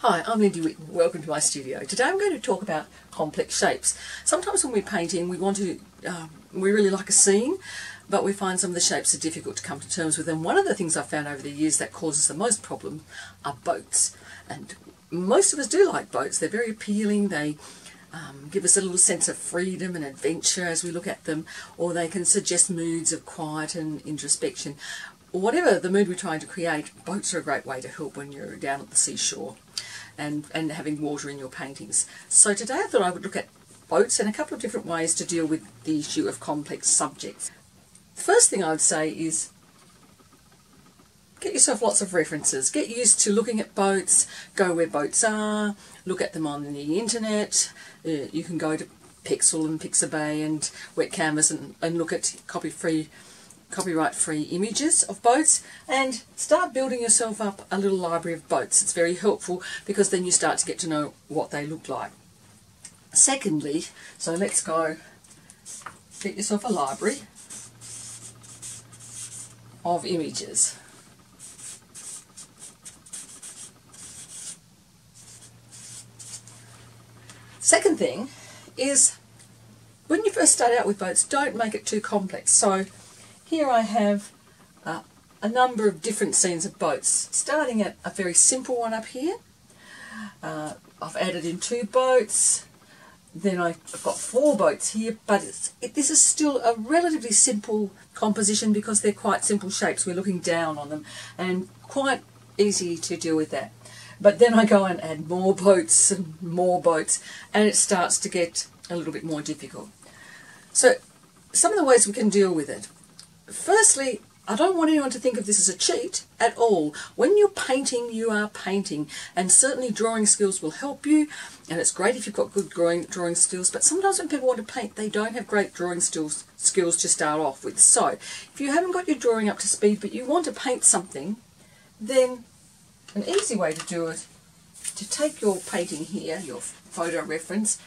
Hi, I'm Lindy Whitton. Welcome to my studio. Today I'm going to talk about complex shapes. Sometimes when we're painting, we want to, uh, we really like a scene, but we find some of the shapes are difficult to come to terms with. And one of the things I've found over the years that causes the most problem are boats. And most of us do like boats. They're very appealing. They um, give us a little sense of freedom and adventure as we look at them, or they can suggest moods of quiet and introspection. Whatever the mood we're trying to create, boats are a great way to help when you're down at the seashore and, and having water in your paintings. So today I thought I would look at boats and a couple of different ways to deal with the issue of complex subjects. The first thing I would say is get yourself lots of references. Get used to looking at boats, go where boats are, look at them on the internet. Uh, you can go to Pexel and Pixabay and Wet Canvas and, and look at copy-free copyright free images of boats and start building yourself up a little library of boats. It's very helpful because then you start to get to know what they look like. Secondly, so let's go get yourself a library of images. Second thing is when you first start out with boats, don't make it too complex. So here I have uh, a number of different scenes of boats, starting at a very simple one up here. Uh, I've added in two boats, then I've got four boats here, but it, this is still a relatively simple composition because they're quite simple shapes. We're looking down on them and quite easy to deal with that. But then I go and add more boats and more boats and it starts to get a little bit more difficult. So some of the ways we can deal with it firstly, I don't want anyone to think of this as a cheat at all. When you're painting, you are painting, and certainly drawing skills will help you, and it's great if you've got good drawing, drawing skills, but sometimes when people want to paint, they don't have great drawing skills, skills to start off with. So, if you haven't got your drawing up to speed, but you want to paint something, then an easy way to do it, to take your painting here, your photo reference,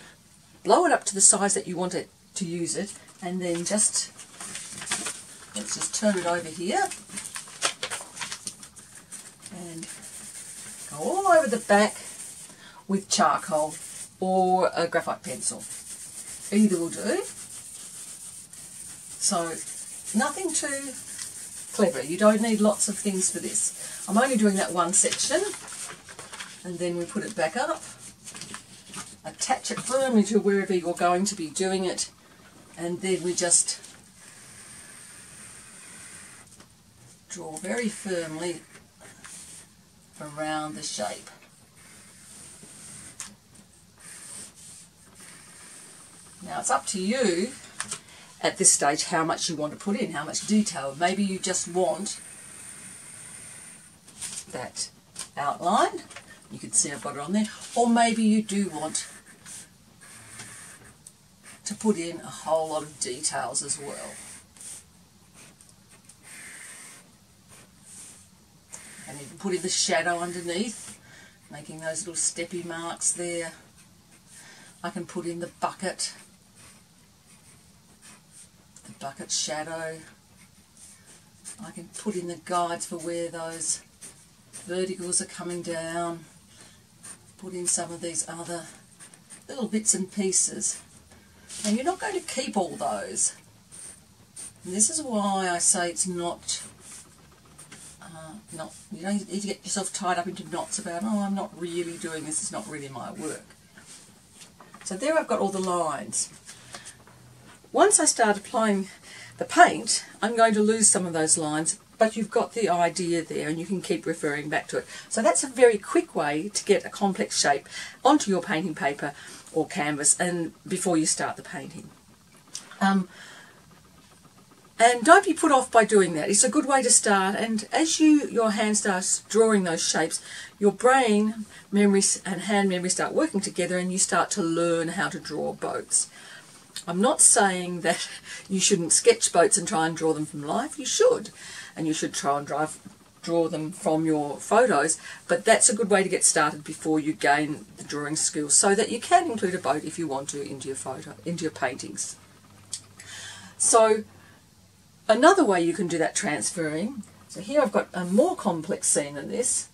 blow it up to the size that you want it to use it, and then just Let's just turn it over here and go all over the back with charcoal or a graphite pencil. Either will do. So nothing too clever. You don't need lots of things for this. I'm only doing that one section and then we put it back up. Attach it firmly to wherever you're going to be doing it and then we just draw very firmly around the shape. Now it's up to you at this stage how much you want to put in, how much detail. Maybe you just want that outline. You can see I've got it on there. Or maybe you do want to put in a whole lot of details as well. And put in the shadow underneath making those little steppy marks there. I can put in the bucket the bucket shadow. I can put in the guides for where those verticals are coming down. Put in some of these other little bits and pieces. And you're not going to keep all those. And this is why I say it's not not you don't need to get yourself tied up into knots about oh I'm not really doing this it's not really my work. So there I've got all the lines. Once I start applying the paint I'm going to lose some of those lines but you've got the idea there and you can keep referring back to it. So that's a very quick way to get a complex shape onto your painting paper or canvas and before you start the painting. Um, and don't be put off by doing that. It's a good way to start. And as you your hand starts drawing those shapes, your brain memory and hand memory start working together and you start to learn how to draw boats. I'm not saying that you shouldn't sketch boats and try and draw them from life. You should. And you should try and drive, draw them from your photos. But that's a good way to get started before you gain the drawing skills so that you can include a boat if you want to into your photo, into your paintings. So Another way you can do that transferring, so here I've got a more complex scene than this.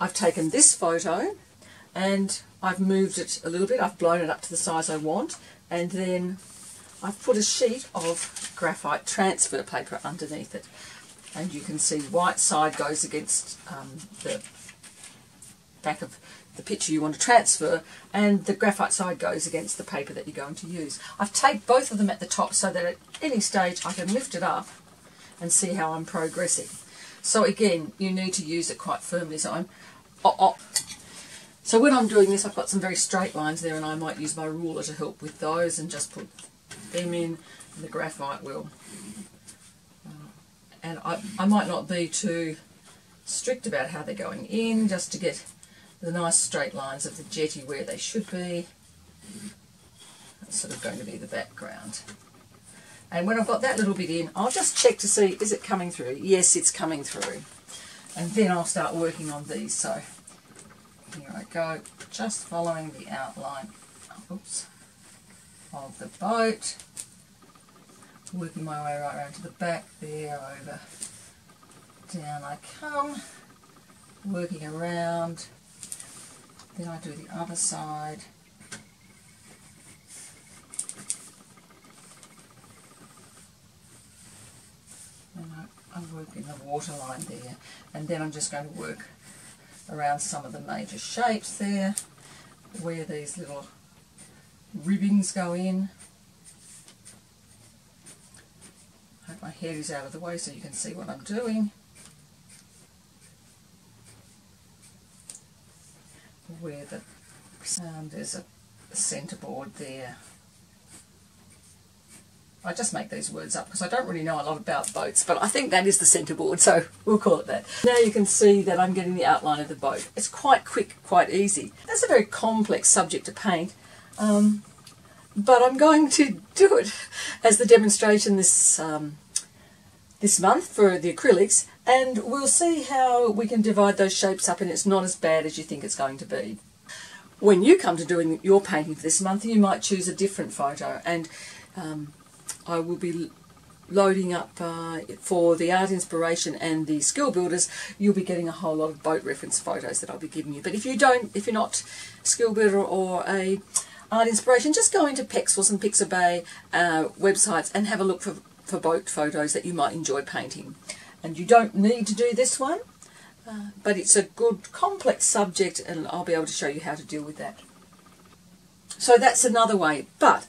I've taken this photo, and I've moved it a little bit. I've blown it up to the size I want and then I've put a sheet of graphite transfer paper underneath it and you can see white side goes against um, the back of the picture you want to transfer and the graphite side goes against the paper that you're going to use. I've taped both of them at the top so that at any stage I can lift it up and see how I'm progressing. So again, you need to use it quite firmly. So I'm, oh, oh. So when I'm doing this, I've got some very straight lines there and I might use my ruler to help with those and just put them in the graphite will. Uh, and I, I might not be too strict about how they're going in, just to get the nice straight lines of the jetty where they should be. That's sort of going to be the background. And when I've got that little bit in, I'll just check to see, is it coming through? Yes, it's coming through. And then I'll start working on these. So here I go, just following the outline oops, of the boat. Working my way right around to the back there, over, down I come, working around. Then I do the other side. and I, I'm working the waterline there and then I'm just going to work around some of the major shapes there where these little ribbings go in. Hope my head is out of the way so you can see what I'm doing. Where the um, there's a centerboard there I just make these words up because I don't really know a lot about boats, but I think that is the centreboard, so we'll call it that. Now you can see that I'm getting the outline of the boat. It's quite quick, quite easy. That's a very complex subject to paint, um, but I'm going to do it as the demonstration this, um, this month for the acrylics, and we'll see how we can divide those shapes up and it's not as bad as you think it's going to be. When you come to doing your painting for this month, you might choose a different photo, and um, I will be loading up uh, for the art inspiration and the skill builders you'll be getting a whole lot of boat reference photos that I'll be giving you. But if you don't if you're not skill builder or a art inspiration just go into Pexels and Pixabay uh, websites and have a look for, for boat photos that you might enjoy painting. And you don't need to do this one uh, but it's a good complex subject and I'll be able to show you how to deal with that. So that's another way. But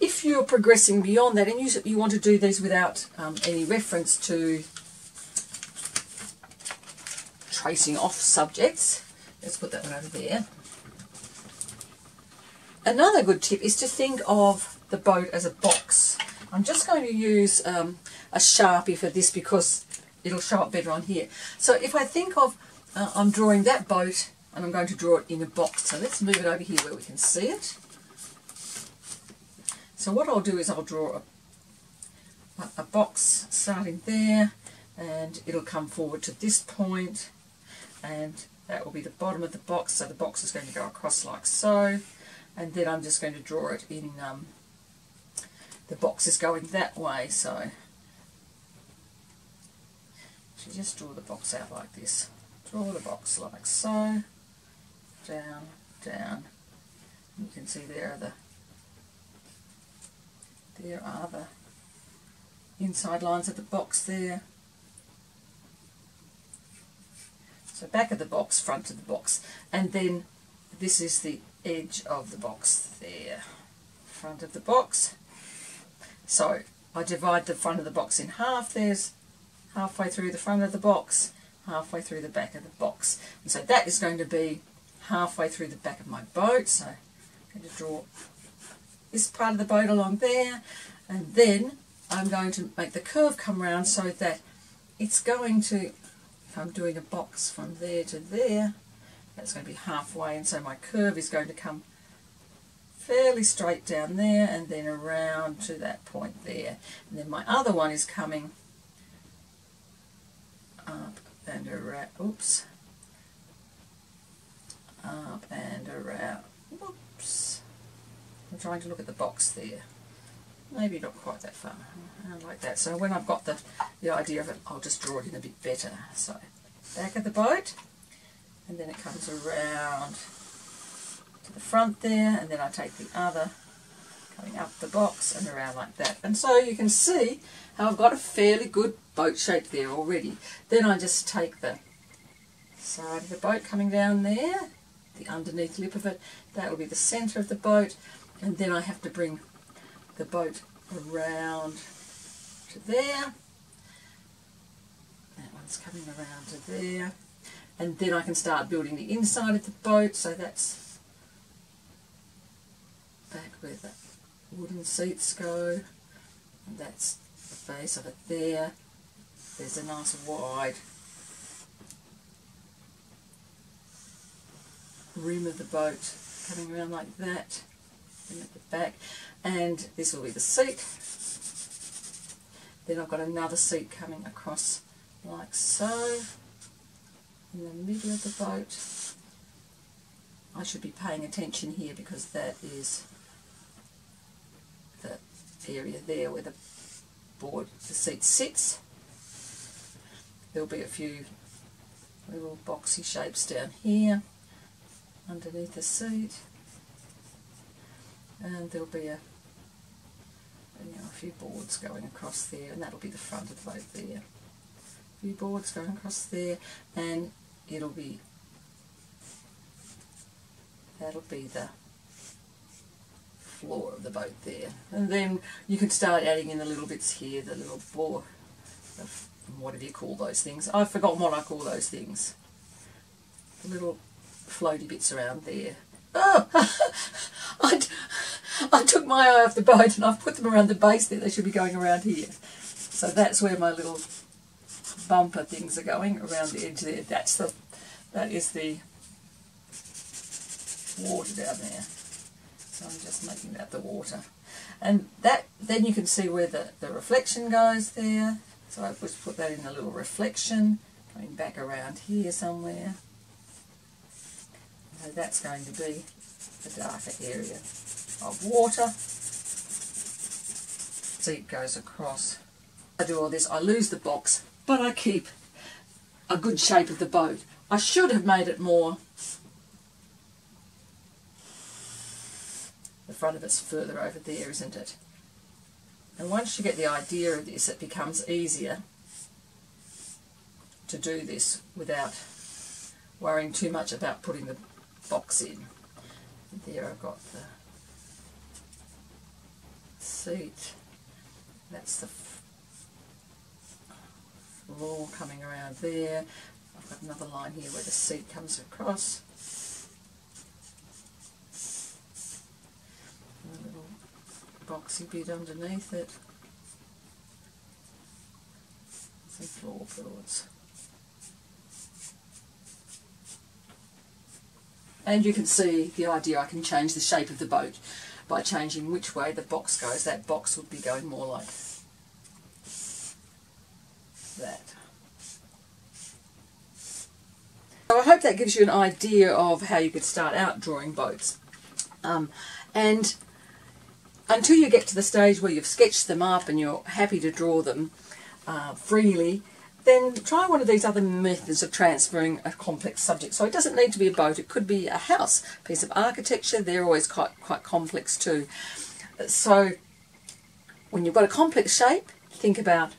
if you're progressing beyond that and you, you want to do these without um, any reference to tracing off subjects, let's put that one over there. Another good tip is to think of the boat as a box. I'm just going to use um, a Sharpie for this because it'll show up better on here. So if I think of, uh, I'm drawing that boat and I'm going to draw it in a box. So let's move it over here where we can see it. So what I'll do is I'll draw a, a box starting there and it'll come forward to this point and that will be the bottom of the box so the box is going to go across like so and then I'm just going to draw it in um, the box is going that way so just draw the box out like this. Draw the box like so. Down down. You can see there are the there are the inside lines of the box there. So back of the box, front of the box, and then this is the edge of the box there. Front of the box. So I divide the front of the box in half. There's halfway through the front of the box, halfway through the back of the box. And so that is going to be halfway through the back of my boat. So I'm going to draw this part of the boat along there and then I'm going to make the curve come around so that it's going to, if I'm doing a box from there to there, that's going to be halfway and so my curve is going to come fairly straight down there and then around to that point there. And then my other one is coming up and around, oops, up and around, whoops, I'm trying to look at the box there. Maybe not quite that far. I like that. So when I've got the, the idea of it, I'll just draw it in a bit better. So back of the boat, and then it comes around to the front there and then I take the other coming up the box and around like that. And so you can see how I've got a fairly good boat shape there already. Then I just take the side of the boat coming down there, the underneath lip of it, that will be the centre of the boat, and then I have to bring the boat around to there. That one's coming around to there. And then I can start building the inside of the boat, so that's back where the wooden seats go. And that's the base of it there. There's a nice wide rim of the boat coming around like that at the back. And this will be the seat then I've got another seat coming across like so. In the middle of the boat. I should be paying attention here because that is the area there where the board the seat sits. There'll be a few little boxy shapes down here underneath the seat and there'll be a you know, a few boards going across there and that'll be the front of the boat there a few boards going across there and it'll be that'll be the floor of the boat there. And then you can start adding in the little bits here the little board whatever you call those things. I've forgotten what I call those things. The little floaty bits around there. Oh, I, I took my eye off the boat and I've put them around the base there. They should be going around here. So that's where my little bumper things are going around the edge there. That's the, that is the water down there. So I'm just making that the water. And that, then you can see where the, the reflection goes there. So I've just put that in a little reflection, coming back around here somewhere. So that's going to be the darker area of water. Seat goes across. I do all this, I lose the box, but I keep a good shape of the boat. I should have made it more the front of it's further over there, isn't it? And once you get the idea of this, it becomes easier to do this without worrying too much about putting the box in. There I've got the seat. That's the floor coming around there. I've got another line here where the seat comes across. a little boxy bit underneath it. Some floorboards. And you can see the idea I can change the shape of the boat by changing which way the box goes. That box would be going more like that. So I hope that gives you an idea of how you could start out drawing boats. Um, and until you get to the stage where you've sketched them up and you're happy to draw them uh, freely, then try one of these other methods of transferring a complex subject. So it doesn't need to be a boat, it could be a house, piece of architecture, they're always quite, quite complex too. So when you've got a complex shape, think about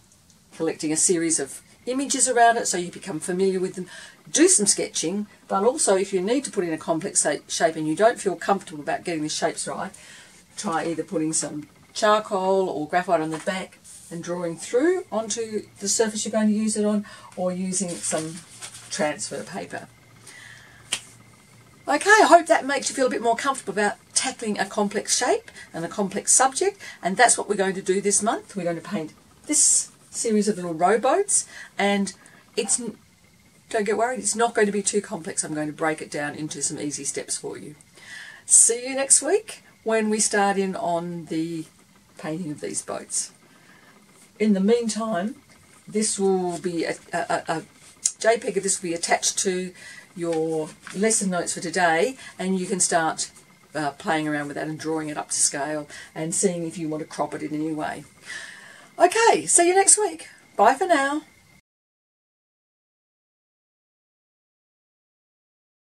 collecting a series of images around it so you become familiar with them. Do some sketching, but also if you need to put in a complex shape and you don't feel comfortable about getting the shapes right, try either putting some charcoal or graphite on the back and drawing through onto the surface you're going to use it on or using some transfer paper. Okay, I hope that makes you feel a bit more comfortable about tackling a complex shape and a complex subject and that's what we're going to do this month. We're going to paint this series of little rowboats and it's don't get worried, it's not going to be too complex. I'm going to break it down into some easy steps for you. See you next week when we start in on the painting of these boats in the meantime, this will be a, a, a JPEG of this will be attached to your lesson notes for today and you can start uh, playing around with that and drawing it up to scale and seeing if you want to crop it in any way. Okay, see you next week. Bye for now.